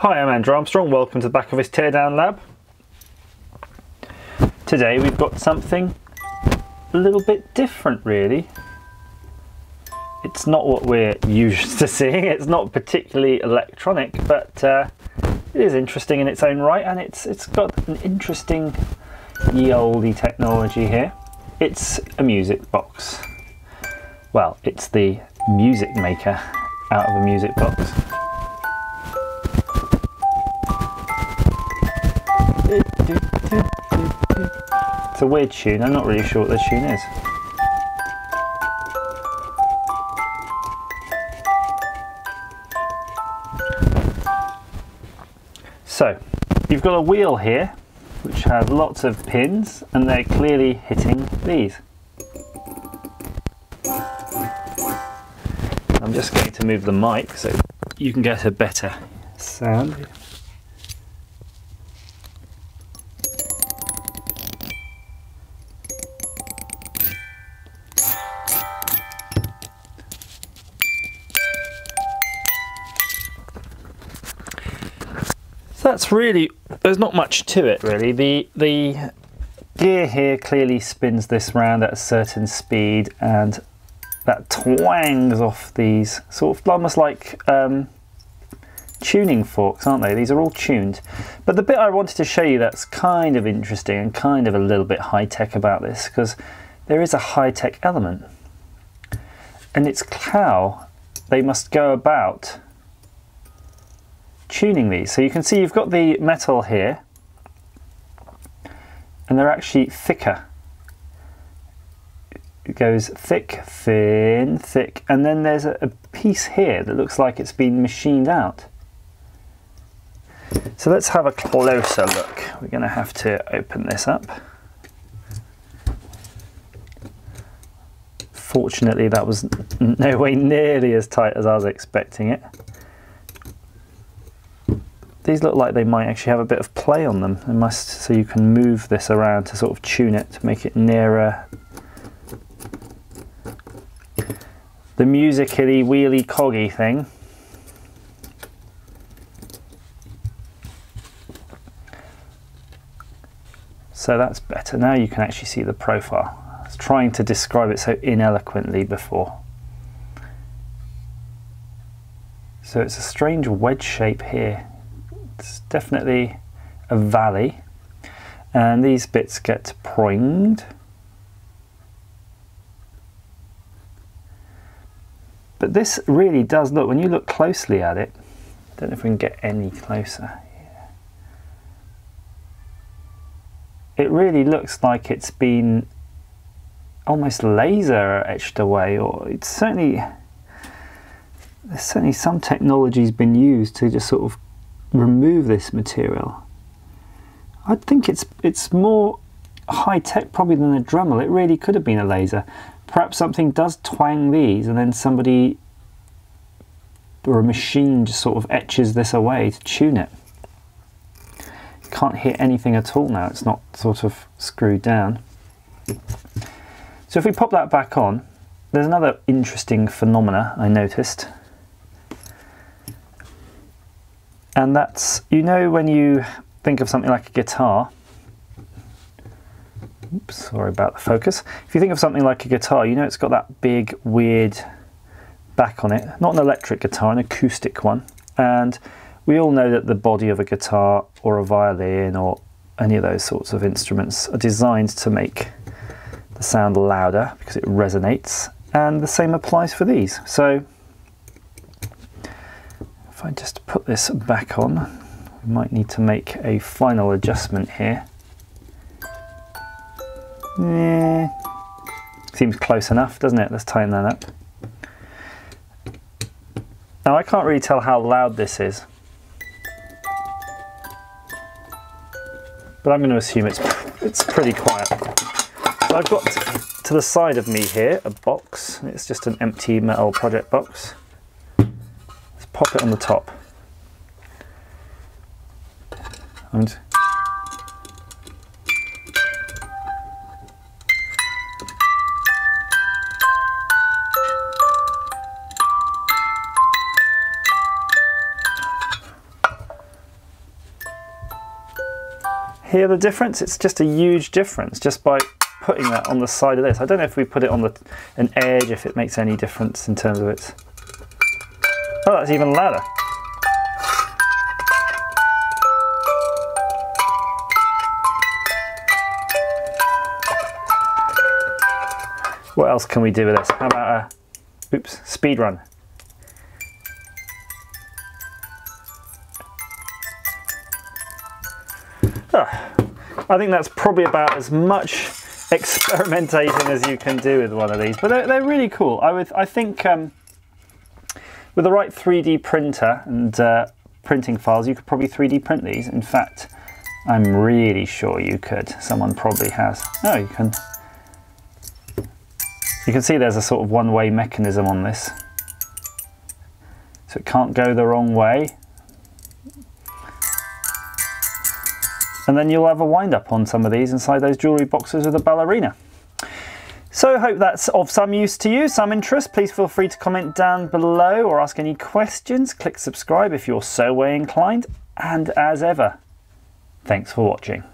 Hi, I'm Andrew Armstrong. Welcome to the Back of Office Teardown Lab. Today we've got something a little bit different, really. It's not what we're used to seeing. It's not particularly electronic, but uh, it is interesting in its own right, and it's it's got an interesting ye olde technology here. It's a music box. Well, it's the music maker out of a music box. It's a weird tune, I'm not really sure what the tune is. So, you've got a wheel here which has lots of pins and they're clearly hitting these. I'm just going to move the mic so you can get a better sound. That's really, there's not much to it really. The, the gear here clearly spins this round at a certain speed and that twangs off these sort of almost like um, tuning forks, aren't they? These are all tuned. But the bit I wanted to show you that's kind of interesting and kind of a little bit high tech about this because there is a high tech element. And it's how they must go about tuning these. So you can see you've got the metal here and they're actually thicker. It goes thick, thin, thick, and then there's a, a piece here that looks like it's been machined out. So let's have a closer look. We're going to have to open this up. Fortunately, that was no way nearly as tight as I was expecting it. These look like they might actually have a bit of play on them. They must, so you can move this around to sort of tune it to make it nearer the musically wheelie coggy thing. So that's better. Now you can actually see the profile. I was trying to describe it so ineloquently before. So it's a strange wedge shape here. It's definitely a valley. And these bits get poinged. But this really does look, when you look closely at it, I don't know if we can get any closer. It really looks like it's been almost laser etched away, or it's certainly there's certainly some technology's been used to just sort of remove this material. I think it's it's more high tech probably than a Dremel. It really could have been a laser. Perhaps something does twang these and then somebody or a machine just sort of etches this away to tune it. Can't hear anything at all now, it's not sort of screwed down. So if we pop that back on, there's another interesting phenomena I noticed. And that's, you know when you think of something like a guitar, Oops, sorry about the focus. If you think of something like a guitar, you know it's got that big, weird back on it. Not an electric guitar, an acoustic one. And we all know that the body of a guitar or a violin or any of those sorts of instruments are designed to make the sound louder because it resonates. And the same applies for these. So I just put this back on, we might need to make a final adjustment here. Yeah, seems close enough, doesn't it? Let's tighten that up. Now I can't really tell how loud this is. But I'm going to assume it's, it's pretty quiet. So I've got to the side of me here a box. It's just an empty metal project box. Pop it on the top. And Hear the difference? It's just a huge difference just by putting that on the side of this. I don't know if we put it on the an edge, if it makes any difference in terms of its... Oh, that's even louder. What else can we do with this? How about a, oops, speed run? Oh, I think that's probably about as much experimentation as you can do with one of these, but they're, they're really cool. I would, I think um, with the right 3D printer and uh, printing files, you could probably 3D print these. In fact, I'm really sure you could. Someone probably has. Oh, you can you can see there's a sort of one-way mechanism on this. So it can't go the wrong way. And then you'll have a wind-up on some of these inside those jewellery boxes with a ballerina. So hope that's of some use to you, some interest. Please feel free to comment down below or ask any questions. Click subscribe if you're so way inclined. And as ever, thanks for watching.